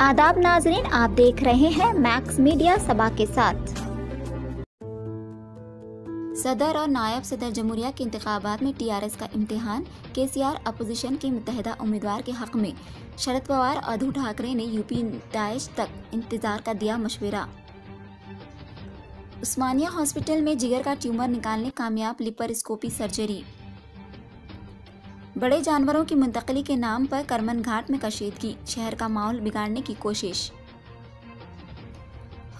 आदाब नाजरीन, आप देख रहे हैं मैक्स मीडिया सभा के साथ। सदर और नायब सदर जमहूरिया के इंतबात में टीआरएस का इम्तिहान के सी आर अपोजिशन के मुतहदा उम्मीदवार के हक में। शरद पवार उद्धव ठाकरे ने यूपी दाइश तक इंतज़ार का दिया मशवरा। उस्मानिया हॉस्पिटल में जिगर का ट्यूमर निकालने कामयाब, लिपरस्कोपी सर्जरी। बड़े जानवरों की मुंतकली के नाम पर करमन घाट में कशीदगी शहर का माहौल बिगाड़ने की कोशिश।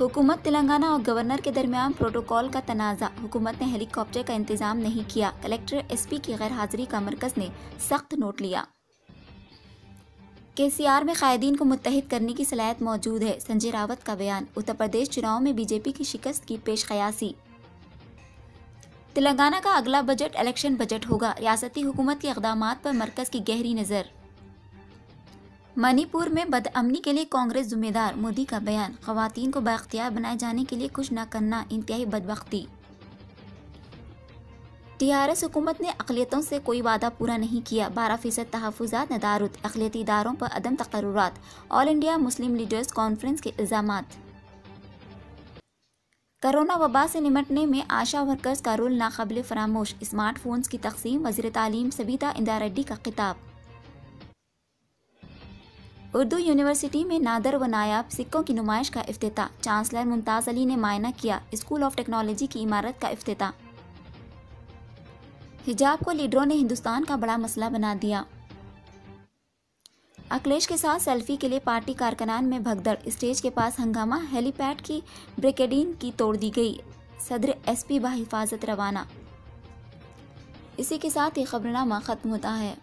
हुकूमत तेलंगाना और गवर्नर के दरमियान प्रोटोकॉल का तनाज़ा। हुकूमत ने हेलीकॉप्टर का इंतज़ाम नहीं किया। कलेक्टर एसपी की गैर हाजिरी का मरकज ने सख्त नोट लिया। के सी आर में कायदीन को मुतहद करने की सलाहियत मौजूद है, संजय रावत का बयान। उत्तर प्रदेश चुनाव में बीजेपी की शिकस्त की पेश कयासी तेलंगाना का अगला बजट इलेक्शन बजट होगा। रियासती हुकूमत के इकदाम पर मरकज की गहरी नज़र। मणिपुर में बदअमनी के लिए कांग्रेस जिम्मेदार, मोदी का बयान। खवतान को बाख्तियार बनाए जाने के लिए कुछ न करना, इंतहाई बदबख्ती। टीआरएस हुकूमत ने अकलीतों से कोई वादा पूरा नहीं किया। बारह फ़ीसद तहफात नदारुत अकलीती इदारों पर अदम तकर्रात all India Muslim leaders conference के इल्ज़ाम कोरोना वबा से निमटने में आशा वर्कर्स का रोल नाकबिल फरामोश। स्मार्टफोन्स की तकसीम वजी तालीम सबीता इंदा रेड्डी का खिताब। उर्दू यूनिवर्सिटी में नादर व नायाब सिक्कों की नुमाइश का अफ्ताह चांसलर मुमताज़ अली ने मायना किया स्कूल ऑफ़ टेक्नोलॉजी की इमारत का अफ्ताह हिजाब को लीडरों ने हिंदुस्तान का बड़ा मसला बना दिया। अखिलेश के साथ सेल्फी के लिए पार्टी कारकनान में भगदड़, स्टेज के पास हंगामा, हेलीपैड की ब्रिकेडीन की तोड़ दी गई। सदर एसपी बाहिफाजत रवाना। इसी के साथ ये खबरनामा ख़त्म होता है।